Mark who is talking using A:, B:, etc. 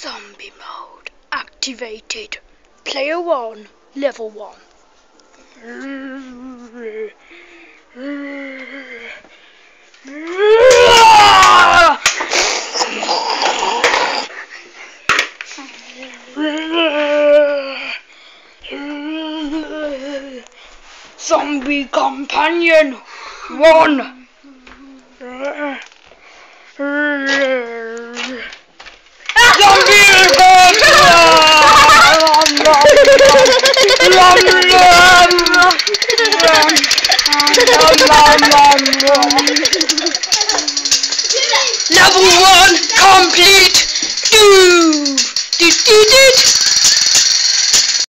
A: Zombie mode activated. Player 1, level 1. Zombie companion 1. Level one complete. Do do do do.